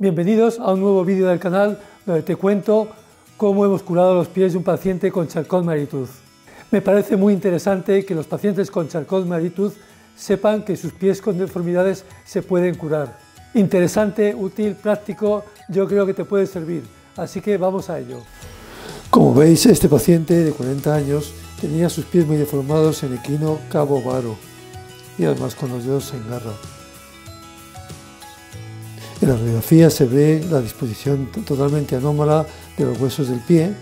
Bienvenidos a un nuevo vídeo del canal donde te cuento cómo hemos curado los pies de un paciente con charcot marituz. Me parece muy interesante que los pacientes con charcot marituz sepan que sus pies con deformidades se pueden curar. Interesante, útil, práctico, yo creo que te puede servir, así que vamos a ello. Como veis, este paciente de 40 años tenía sus pies muy deformados en equino cabo varo y además con los dedos en garra. En la radiografía se ve la disposición totalmente anómala de los huesos del pie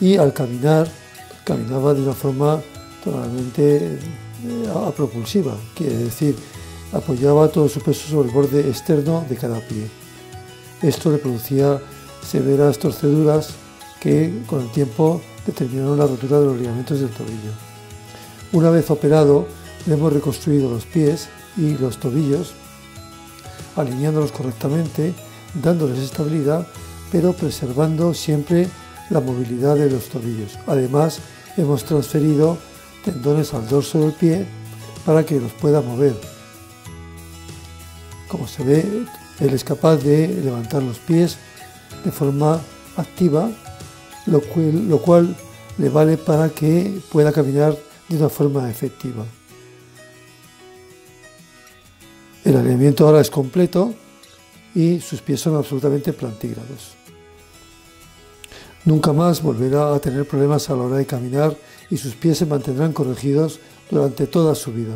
y al caminar caminaba de una forma totalmente eh, apropulsiva, quiere decir, apoyaba todo su peso sobre el borde externo de cada pie. Esto le producía severas torceduras que con el tiempo determinaron la rotura de los ligamentos del tobillo. Una vez operado, le hemos reconstruido los pies y los tobillos alineándolos correctamente, dándoles estabilidad, pero preservando siempre la movilidad de los tobillos. Además, hemos transferido tendones al dorso del pie para que los pueda mover. Como se ve, él es capaz de levantar los pies de forma activa, lo cual, lo cual le vale para que pueda caminar de una forma efectiva. El alineamiento ahora es completo y sus pies son absolutamente plantígrados. Nunca más volverá a tener problemas a la hora de caminar y sus pies se mantendrán corregidos durante toda su vida.